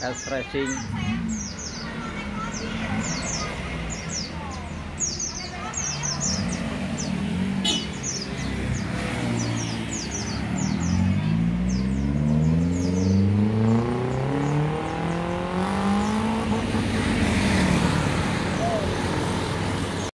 health stretching